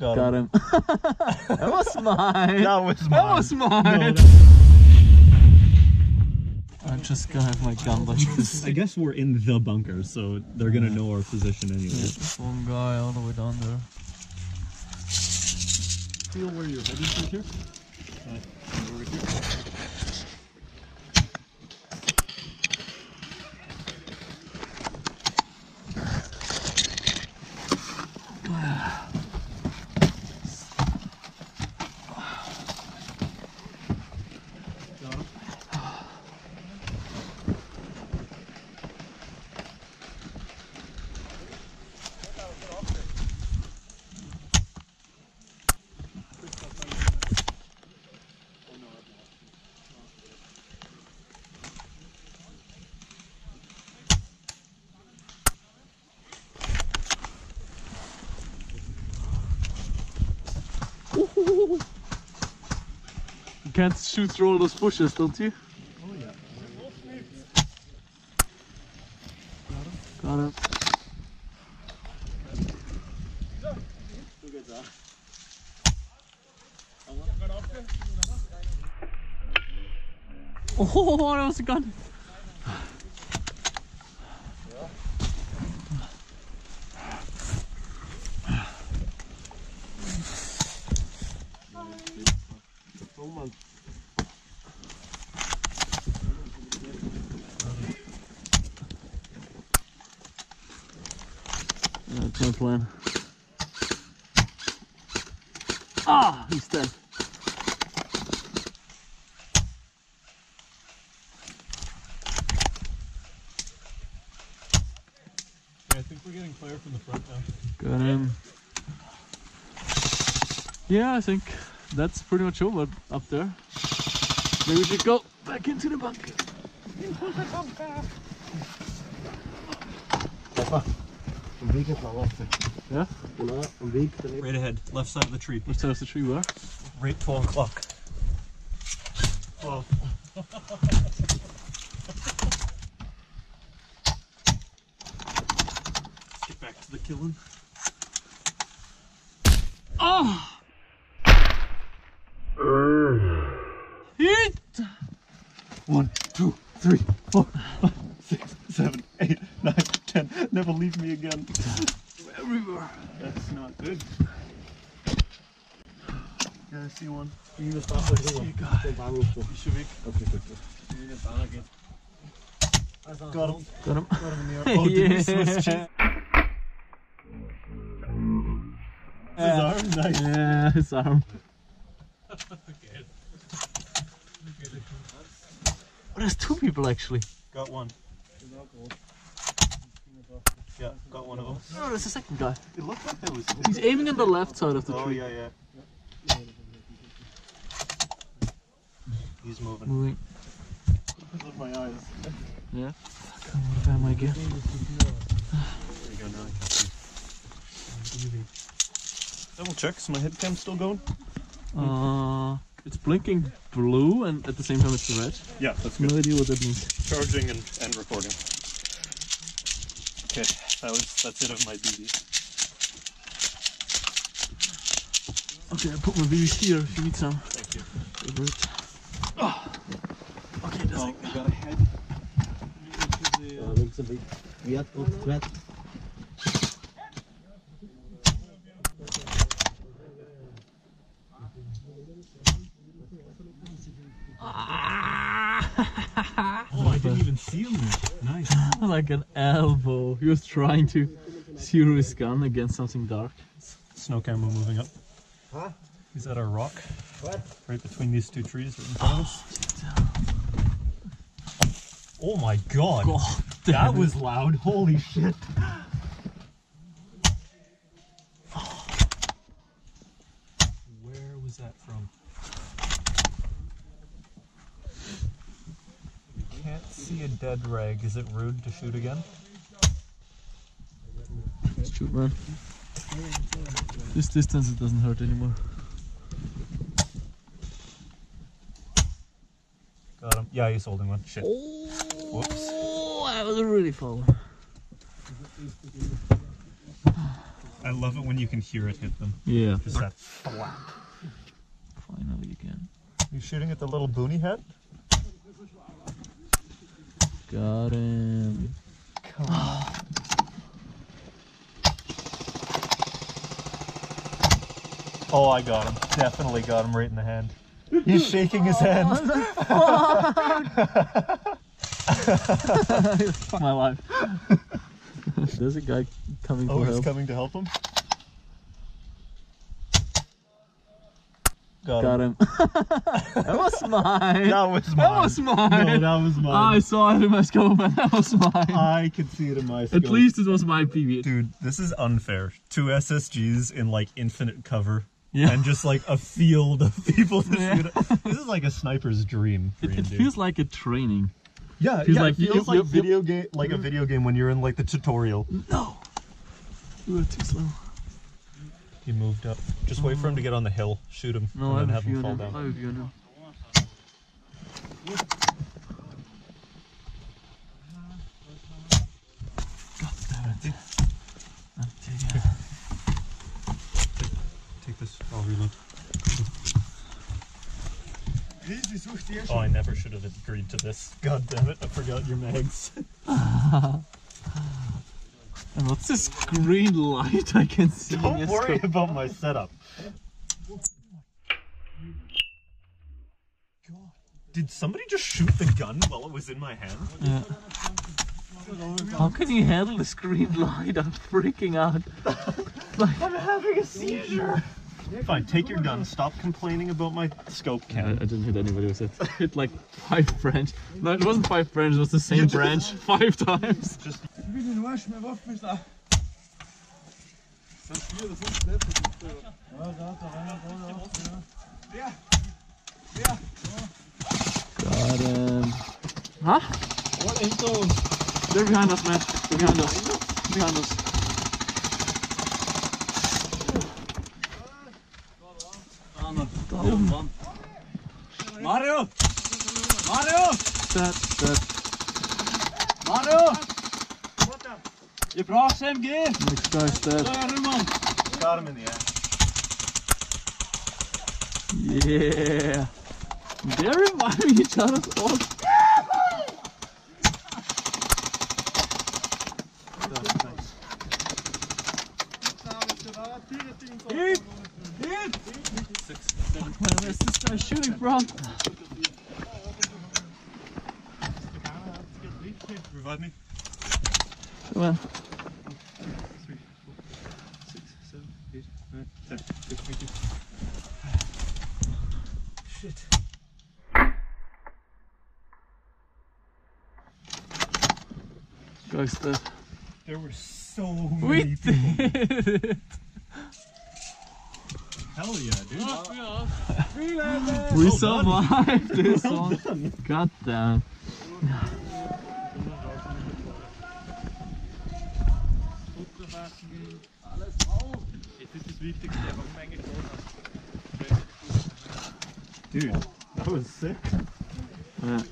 Got, Got him. that was mine. That was mine. That mine. was mine. I'm just gonna have my gun like this. I guess we're in the bunker, so they're gonna know our position anyway. There's one guy all the way down there. Feel where you're heading from here. You can't shoot through all those bushes, don't you? Got him. Oh, that was a gun. Yeah, That's my plan. Ah, he's dead. I think we're getting clear from the front now. Got him. Yeah, I think that's pretty much over up there. Maybe we should go back into the bunker. Yeah? Right ahead, left side of the tree. Which side of the tree were? Right 12 o'clock. Well, let's get back to the killing. Oh! Hit! One, two, three, four, five, six, seven, eight, nine. Never leave me again. Everywhere. That's not good. Yeah, I see one. You got it. Got him. Got him. Got him in the air. Oh, did we Swiss cheese? His arm, nice. Yeah, his arm. Oh, there's two people actually. Got one. Yeah, got one of them. Oh, there's a second guy. It looked like there was. He's aiming on the left side of the Oh tree. yeah, yeah. He's moving. Moving. Look my eyes. Yeah. What am I get? There you go. Now I can see. Double check. Is my head cam still going? Uh, it's blinking blue and at the same time it's red. Yeah, that's No idea what that means. Charging and, and recording. Okay, that was that's it of my BB. Okay, I put my BBs here if you need some. Thank you. Favorite. Oh. Okay, that's Oh, it. we got uh, a head. Ja, links een beetje. Wie had tot het Oh, I didn't even see him. Nice. like an elbow. He was trying to zero his gun against something dark. Snow camera moving up. Huh? He's at a rock. What? Right between these two trees right in front of us. Oh my god. God that was loud. Holy shit. Where was that from? Can't see a dead rag. Is it rude to shoot again? Let's Shoot, man. This distance, it doesn't hurt anymore. Got him. Yeah, he's holding one. Shit. Whoops. Oh, that was a really far. I love it when you can hear it hit them. Yeah. Just that thwap. Finally again. You shooting at the little boonie head? Got him. Oh, I got him. Definitely got him right in the hand. He's shaking his hand. My life. There's a guy coming Oh, for he's help. coming to help him? Got, Got him. that was mine. That was mine. That was mine. No, that was mine. I saw it in my scope and that was mine. I could see it in my scope. At least it was my BB. Dude, this is unfair. Two SSGs in like infinite cover. Yeah. And just like a field of people to Yeah. shoot at. This is like a sniper's dream. For It, it feels like a training. yeah, feels yeah, like it feels you- like video game, like a video game when you're in like the tutorial. No. You were too slow. He moved up. Just wait for him to get on the hill, shoot him, No, and then have him fall now. I down. have a now. God damn it. I'm Take this. I'll reload. Oh, I never should have agreed to this. God damn it! I forgot your mags. What's this green light I can see? Don't worry scope? about my setup. Did somebody just shoot the gun while it was in my hand? Yeah. How can you handle this green light? I'm freaking out. like, I'm having a seizure. Fine, take your gun. Stop complaining about my scope I, I didn't hit anybody with it. I hit like five branch. No, it wasn't five branch. It was the same branch five times. Just Got him. Huh? What is those? They're behind us, man. They're behind us. Behind us. Mario! Mario! That, that. Mario! Je bra SMG! Next guy's dead. Där är du man! got him in the ass. Yeah. They remind me each other all. Nice. Hit! Hit! Where is this guy shooting from? Revive me. Come on. Six, seven, eight, nine, ten. Good, thank you. Shit. Guy's. There were so We many people. it. Hell yeah, dude. We survived oh, this Well one. God damn. Dude, that was sick. Yeah.